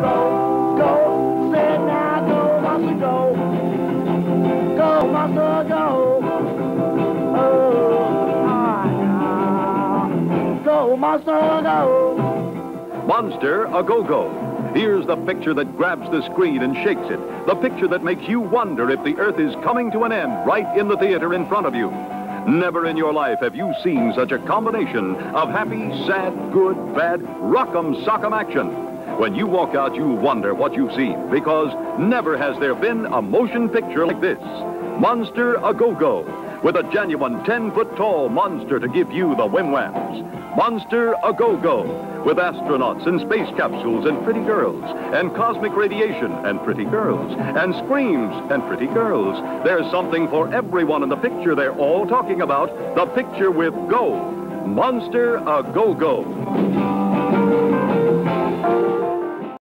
go, go. Say it now, go, monster, go. Go, monster, go. Oh, ah. Go, monster, go. Monster a Go Go. Here's the picture that grabs the screen and shakes it. The picture that makes you wonder if the earth is coming to an end right in the theater in front of you. Never in your life have you seen such a combination of happy, sad, good, bad, rock'em sock'em action. When you walk out, you wonder what you've seen because never has there been a motion picture like this. Monster a Go Go, with a genuine 10 foot tall monster to give you the whim whams. Monster a Go Go, with astronauts and space capsules and pretty girls, and cosmic radiation and pretty girls, and screams and pretty girls. There's something for everyone in the picture they're all talking about. The picture with Go. Monster a Go Go.